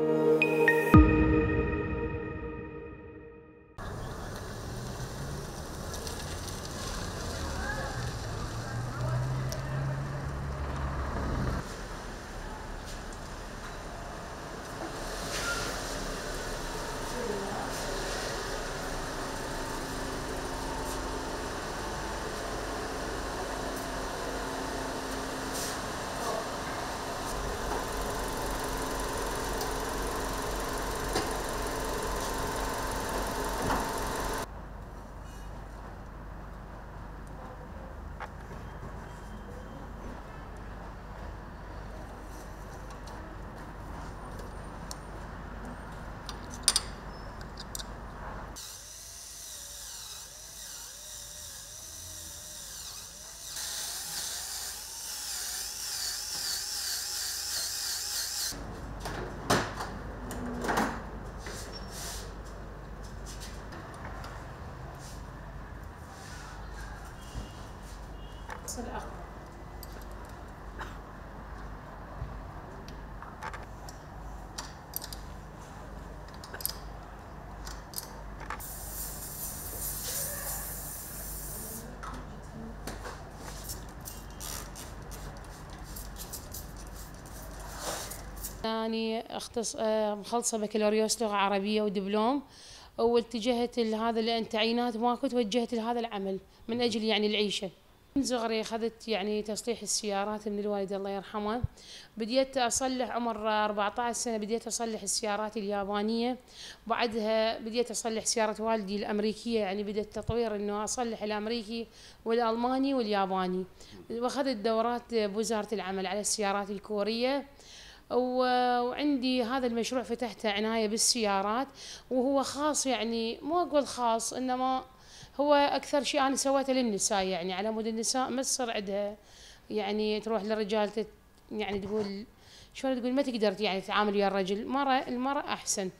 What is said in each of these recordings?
you أني أختص آه، مخلصة بكالوريوس لغة عربية ودبلوم. واتجهت لهذا لأن تعيينات ماكو توجهت لهذا العمل من أجل يعني العيشة. من صغري أخذت يعني تصليح السيارات من الوالد الله يرحمه. بديت أصلح عمر 14 سنة بديت أصلح السيارات اليابانية. بعدها بديت أصلح سيارة والدي الأمريكية يعني بدأت تطوير إنه أصلح الأمريكي والألماني والياباني. وأخذت دورات بوزارة العمل على السيارات الكورية. وعندي هذا المشروع فتحته عناية بالسيارات. وهو خاص يعني مو أقول خاص إنما هو أكثر شيء أنا سويته للنساء يعني على مود النساء ما تصير عندها يعني تروح للرجال تت يعني تقول شلون تقول؟ ما تقدر يعني تتعامل ويا الرجل المرأة المرأة أحسن.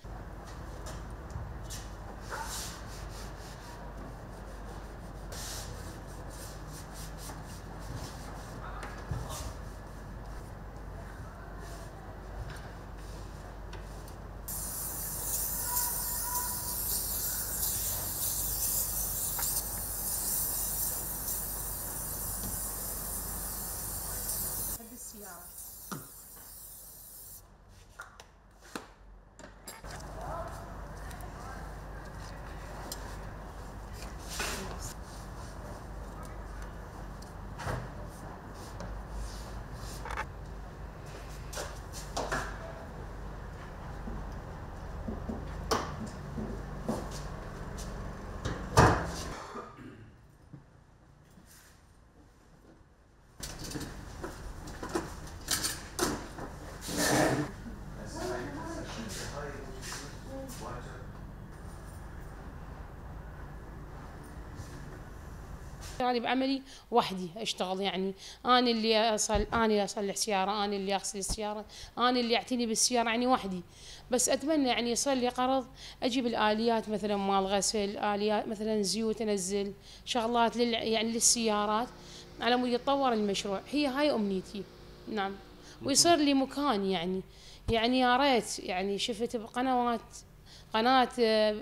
يعني بعملي وحدي أشتغل يعني. أنا اللي اصل أنا اللي أصلح سياره أنا اللي أغسل السيارة أنا اللي أعتني بالسيارة يعني وحدي. بس أتمنى يعني يصير لي قرض أجيب الآليات مثلا مال غسل آليات مثلا زيوت أنزل شغلات لل يعني للسيارات على مود يتطور المشروع. هي هاي أمنيتي. نعم. ويصير لي مكان يعني. يعني يا ريت يعني شفت بقنوات قناة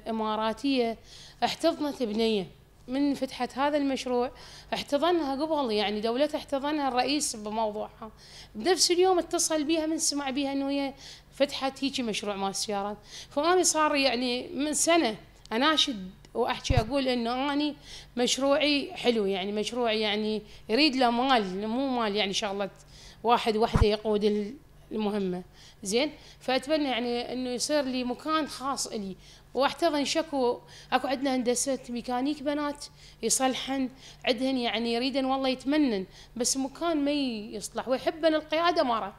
إماراتية احتضنت بنية. من فتحت هذا المشروع احتضنها قبل يعني دولتها احتضنها الرئيس بموضوعها. بنفس اليوم اتصل بيها من سمع بيها إنه هي فتحت هيك مشروع مال السيارات فأني صار يعني من سنة اناشد وأحكي أقول إنه أني مشروعي حلو يعني مشروعي يعني يريد له مال مو مال يعني شغلة واحد وحدة يقود المهمة. زين؟ فأتمنى يعني إنه يصير لي مكان خاص لي. وأحتضن شكو أكو عندنا هندسة ميكانيك بنات يصلحن. عندهن يعني يريدن والله يتمنن بس مكان ما يصلح. ويحبن القيادة مرة.